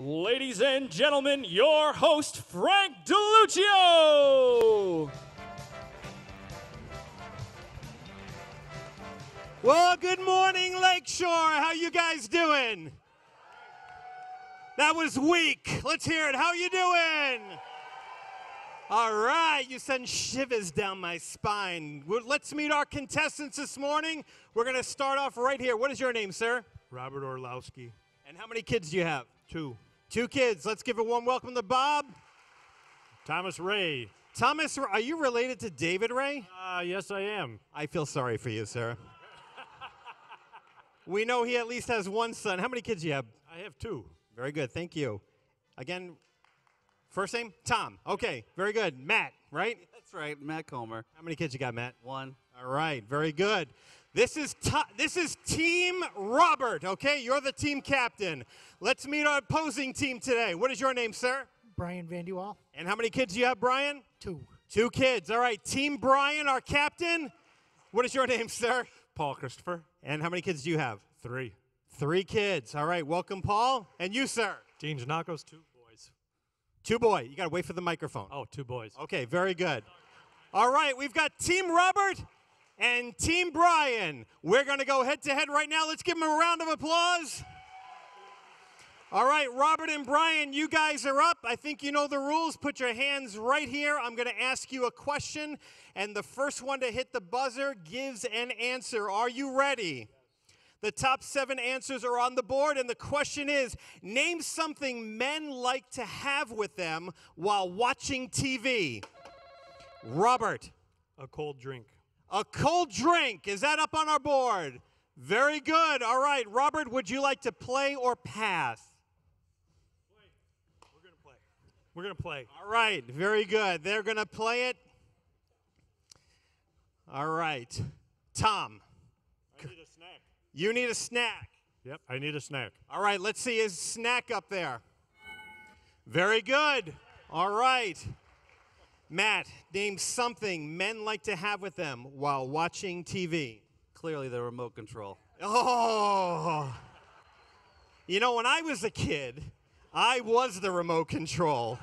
Ladies and gentlemen, your host, Frank DeLuccio. Well, good morning, Lakeshore. How you guys doing? That was weak. Let's hear it. How you doing? All right, you send shivers down my spine. Well, Let's meet our contestants this morning. We're going to start off right here. What is your name, sir? Robert Orlowski. And how many kids do you have? Two. Two kids. Let's give a warm welcome to Bob. Thomas Ray. Thomas, are you related to David Ray? Uh, yes, I am. I feel sorry for you, sir. we know he at least has one son. How many kids do you have? I have two. Very good. Thank you. Again, first name? Tom. Okay. Very good. Matt, right? That's right, Matt Comer. How many kids you got, Matt? One. All right. Very good. This is to- this is Team Robert. Okay, you're the team captain. Let's meet our opposing team today. What is your name, sir? Brian Van Duel, And how many kids do you have, Brian? two. Two kids. All right. Team Brian, our captain. What is your name, sir? Paul Christopher. And how many kids do you have? Three. Three kids. All right. Welcome, Paul. And you, sir? Dean Janakos, two boys. Two boy. You got to wait for the microphone. Oh, two boys. Okay, very good. All right, we've got Team Robert and Team Brian. We're going to go head to head right now. Let's give them a round of applause. All right, Robert and Brian, you guys are up. I think you know the rules. Put your hands right here. I'm going to ask you a question, and the first one to hit the buzzer gives an answer. Are you ready? The top seven answers are on the board, and the question is Name something men like to have with them while watching TV. Robert, A cold drink. a cold drink. Is that up on our board? Very good. All right, Robert, would you like to play or pass? We're going to play. We're going to play. All right, very good. They're going to play it. All right. Tom, I need a snack. You need a snack. Yep, I need a snack. All right, let's see his snack up there. Very good. All right. Matt, name something men like to have with them while watching TV. Clearly the remote control. Oh. You know, when I was a kid, I was the remote control.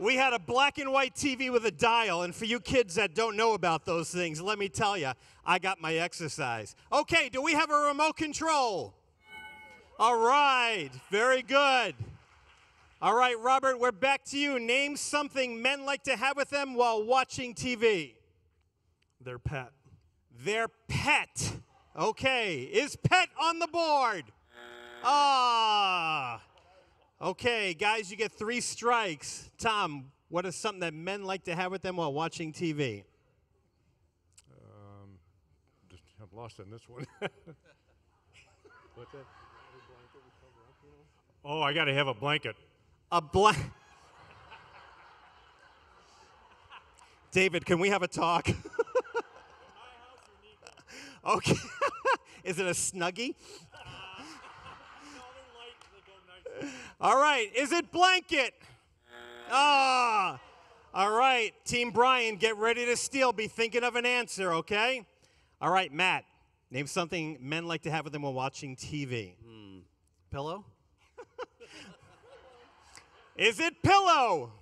We had a black and white TV with a dial, and for you kids that don't know about those things, let me tell you, I got my exercise. Okay, do we have a remote control? All right, very good. All right, Robert, we're back to you. Name something men like to have with them while watching TV. Their pet. Their pet. Okay, is pet on the board? Ah. Okay, guys, you get three strikes. Tom, what is something that men like to have with them while watching TV? Um, just, I'm lost on this one. What's that? Oh, I got to have a blanket. A black. David, can we have a talk? okay. is it a snuggie? All right. Is it blanket? Ah. All right. Team Brian, get ready to steal. Be thinking of an answer, okay? All right, Matt. Name something men like to have with them while watching TV. Pillow? Is it pillow?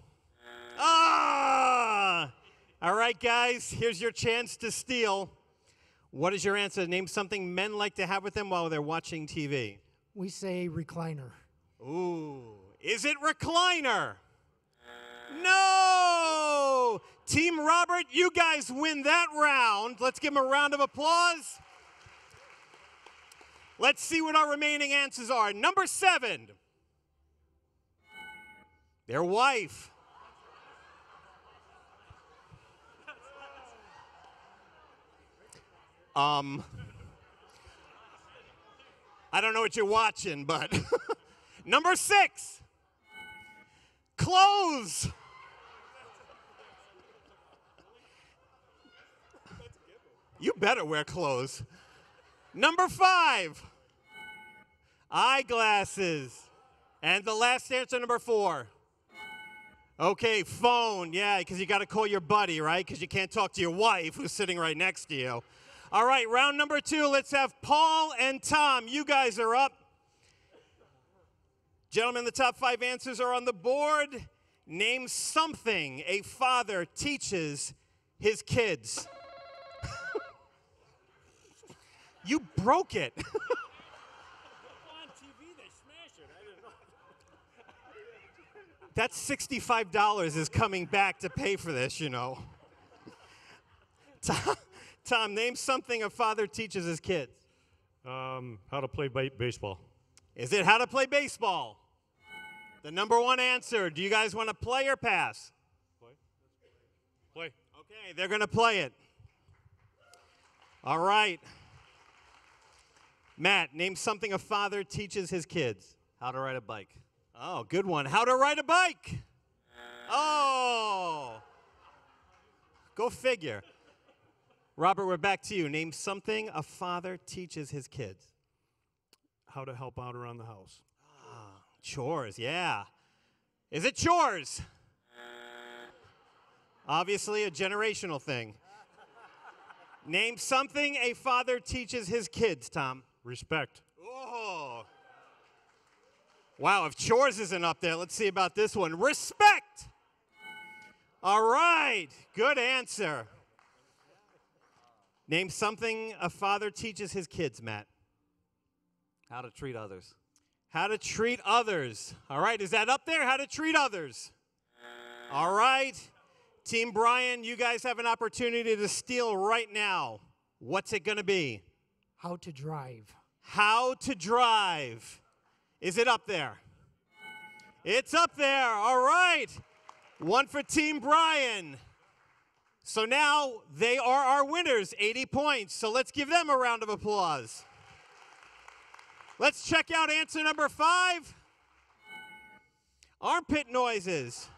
Ah! All right, guys, here's your chance to steal. What is your answer? Name something men like to have with them while they're watching TV. We say recliner. Ooh. Is it recliner? No! Team Robert, you guys win that round. Let's give them a round of applause. Let's see what our remaining answers are. Number seven, their wife. Um, I don't know what you're watching, but number six, clothes. You better wear clothes. Number five, eyeglasses. And the last answer, number four. Okay, phone. Yeah, because you got to call your buddy, right? Because you can't talk to your wife who's sitting right next to you. All right, round number two. Let's have Paul and Tom. You guys are up. Gentlemen, the top five answers are on the board. Name something a father teaches his kids. you broke it. That $65 is coming back to pay for this, you know. Tom, Tom, name something a father teaches his kids. Um, how to play baseball. Is it how to play baseball? The number one answer. Do you guys want to play or pass? Play. Play. Okay, they're going to play it. All right. Matt, name something a father teaches his kids. How to ride a bike. Oh, good one. How to ride a bike. Oh. Go figure. Robert, we're back to you. Name something a father teaches his kids. How to help out around the house. Chores, yeah. Is it chores? Obviously, a generational thing. Name something a father teaches his kids, Tom. Respect. Oh. Wow, if chores isn't up there, let's see about this one. Respect. All right, good answer. Name something a father teaches his kids, Matt. How to treat others. How to treat others. All right, is that up there? How to treat others. All right. Team Brian, you guys have an opportunity to steal right now. What's it going to be? How to drive. How to drive. Is it up there? It's up there. All right. One for Team Brian. So now they are our winners, 80 points. So let's give them a round of applause. Let's check out answer number five armpit noises.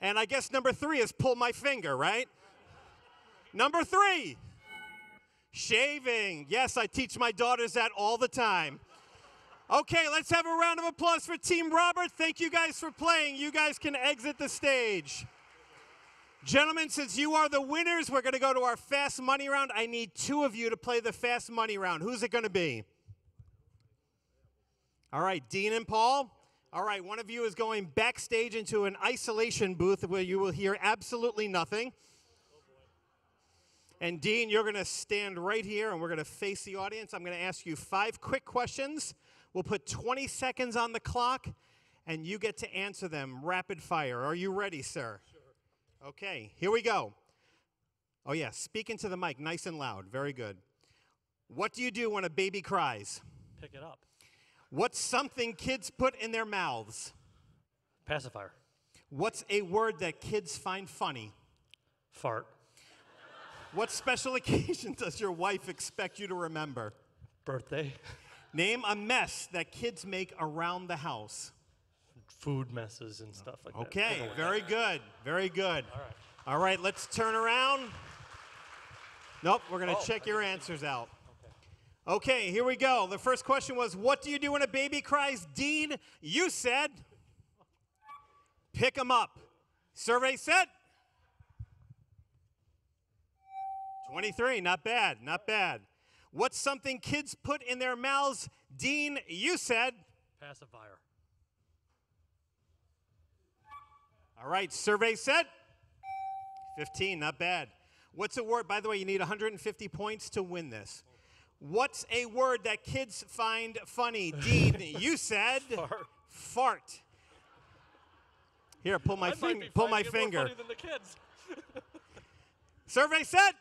And I guess number three is pull my finger, right? Number three, shaving. Yes, I teach my daughters that all the time. Okay, let's have a round of applause for Team Robert. Thank you guys for playing. You guys can exit the stage. Gentlemen, since you are the winners, we're going to go to our fast money round. I need two of you to play the fast money round. Who's it going to be? All right, Dean and Paul. All right, one of you is going backstage into an isolation booth where you will hear absolutely nothing. And Dean, you're going to stand right here and we're going to face the audience. I'm going to ask you five quick questions. We'll put 20 seconds on the clock and you get to answer them rapid fire. Are you ready, sir? Okay, here we go. Oh, yeah, speak into the mic nice and loud. Very good. What do you do when a baby cries? Pick it up. What's something kids put in their mouths? Pacifier. What's a word that kids find funny? Fart. What special occasion does your wife expect you to remember? Birthday. Name a mess that kids make around the house. Food messes and stuff like that. Okay, very good. Very good. All right. All right, let's turn around. Nope, we're going to Oh, check your answers out. Okay, here we go. The first question was What do you do when a baby cries? Dean, you said, pick them up. Survey set. 23, not bad, not bad. What's something kids put in their mouths? Dean, you said. Pacifier. All right, survey set. 15, not bad. What's a word? By the way, you need 150 points to win this. What's a word that kids find funny? Dean, you said Fart. fart. Here, pull my, fing- pull my finger. funny than the kids. Survey set.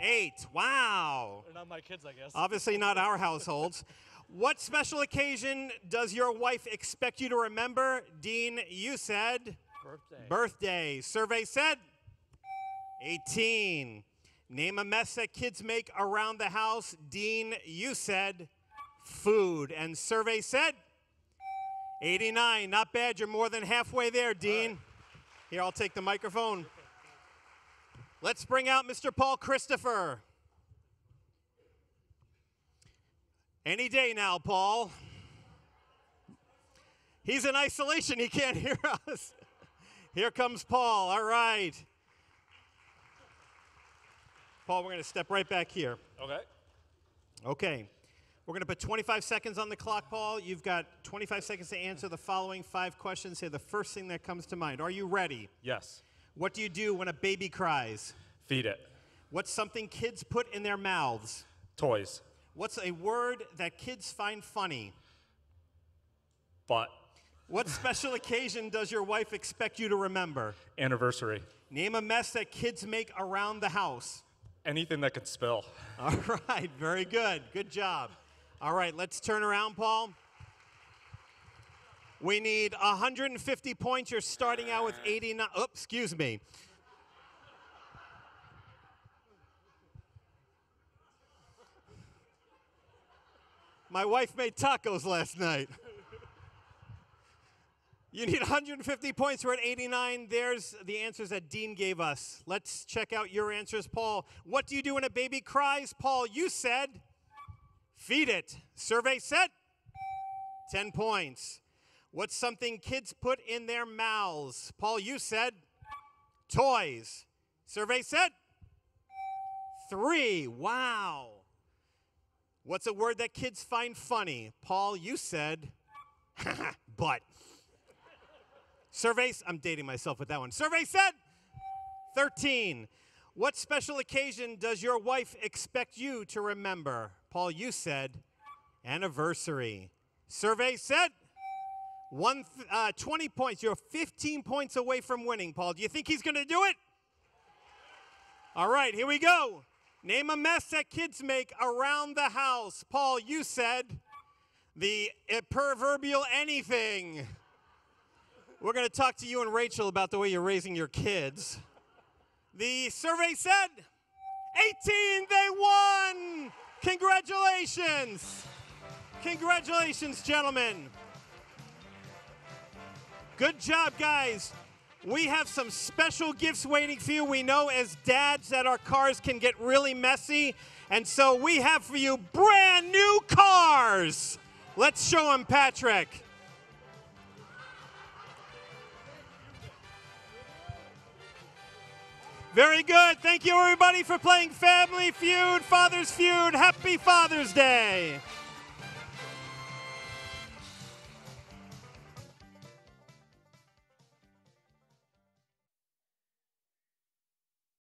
Eight. Wow. They're not my kids, I guess. Obviously, not our households. What special occasion does your wife expect you to remember? Dean, you said Birthday. birthday. Survey said 18. Name a mess that kids make around the house. Dean, you said food. And survey said 89. Not bad. You're more than halfway there, Dean. Here, I'll take the microphone. Let's bring out Mr. Paul Christopher. Any day now, Paul. He's in isolation. He can't hear us. Here comes Paul. All right. Paul, we're going to step right back here. okay. Okay. We're going to put 25 seconds on the clock, Paul. You've got 25 seconds to answer the following five questions. Say the first thing that comes to mind. Are you ready? Yes. What do you do when a baby cries? Feed it. What's something kids put in their mouths? Toys. What's a word that kids find funny? But. What special occasion does your wife expect you to remember? Anniversary. Name a mess that kids make around the house. Anything that could spill. All right, very good. Good job. All right, let's turn around, Paul. We need 150 points. You're starting out with 89. Oh, excuse me. My wife made tacos last night. You need 150 points. We're at 89. There's the answers that Dean gave us. Let's check out your answers, Paul. What do you do when a baby cries? Paul, you said feed it. Survey said 10 points. What's something kids put in their mouths? Paul, you said toys. Survey said three. Wow. What's a word that kids find funny? Paul, you said but. Surveys, I'm dating myself with that one. Survey said 13. What special occasion does your wife expect you to remember? Paul, you said anniversary. Survey said one uh, 20 points. You're 15 points away from winning, Paul. Do you think he's going to do it? All right, here we go. Name a mess that kids make around the house. Paul, you said the uh, proverbial anything. We're going to talk to you and Rachel about the way you're raising your kids. The survey said 18, they won! Congratulations! Congratulations, gentlemen. Good job, guys. We have some special gifts waiting for you. We know as dads that our cars can get really messy. And so we have for you brand new cars. Let's show them, Patrick. Very good. Thank you, everybody, for playing Family Feud, Father's Feud. Happy Father's Day.